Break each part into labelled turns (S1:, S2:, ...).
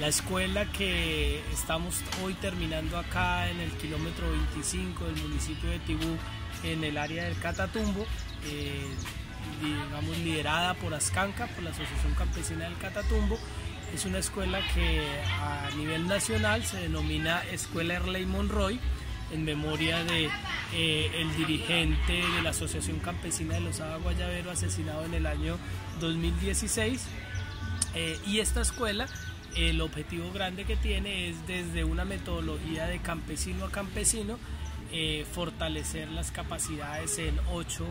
S1: La escuela que estamos hoy terminando acá en el kilómetro 25 del municipio de Tibú, en el área del Catatumbo, eh, digamos liderada por Ascanca, por la Asociación Campesina del Catatumbo, es una escuela que a nivel nacional se denomina Escuela Erley Monroy en memoria de eh, dirigente de la Asociación Campesina de los Guayabero asesinado en el año 2016 eh, y esta escuela el objetivo grande que tiene es desde una metodología de campesino a campesino eh, fortalecer las capacidades en ocho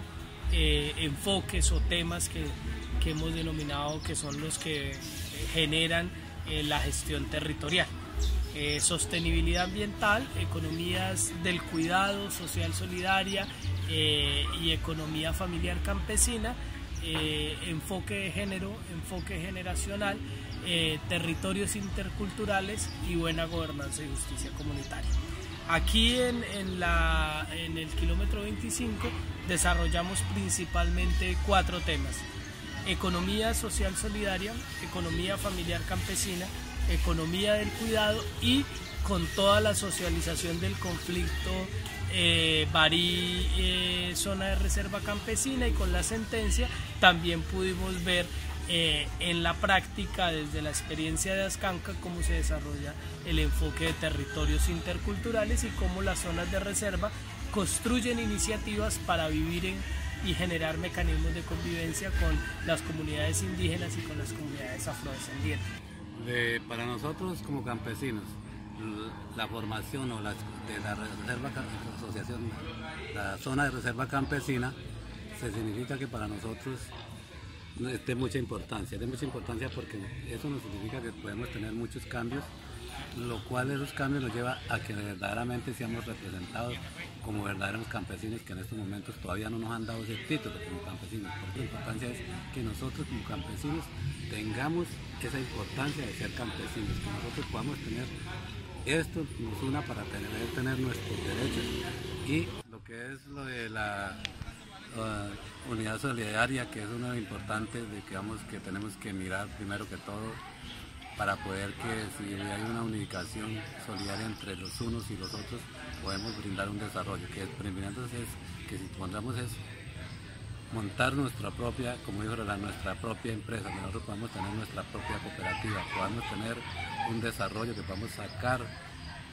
S1: enfoques o temas que, que, hemos denominado que son los que generan la gestión territorial. Eh, sostenibilidad ambiental, economías del cuidado, social solidaria eh, y economía familiar campesina, eh, enfoque de género, enfoque generacional, territorios interculturales y buena gobernanza y justicia comunitaria. Aquí en, en el kilómetro 25 desarrollamos principalmente cuatro temas. Economía social solidaria, economía familiar campesina, economía del cuidado y con toda la socialización del conflicto eh, Barí, eh, zona de reserva campesina y con la sentencia también pudimos ver eh, en la práctica desde la experiencia de Ascanca cómo se desarrolla el enfoque de territorios interculturales y cómo las zonas de reserva construyen iniciativas para vivir y generar mecanismos de convivencia con las comunidades indígenas y con las comunidades afrodescendientes.
S2: Para nosotros como campesinos, la formación o la, de la reserva asociación, la zona de reserva campesina, se significa que para nosotros es de mucha importancia, de mucha importancia porque eso nos significa que podemos tener muchos cambios, lo cual esos cambios nos lleva a que verdaderamente seamos representados como verdaderos campesinos que en estos momentos todavía no nos han dado ese título como campesinos. Porque la importancia es que nosotros como campesinos tengamos esa importancia de ser campesinos, que nosotros podamos tener esto nos una para tener, tener nuestros derechos y lo que es lo de la uh, unidad solidaria, que es uno importante de que, vamos, que tenemos que mirar primero que todo para poder que si hay una unificación solidaria entre los unos y los otros, podemos brindar un desarrollo, que primero es que si pondremos es montar nuestra propia, como dijo la, nuestra propia empresa, que nosotros podamos tener nuestra propia cooperativa, podamos tener un desarrollo, que podamos sacar,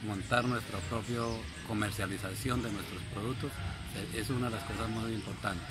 S2: montar nuestra propia comercialización de nuestros productos, es una de las cosas muy importantes.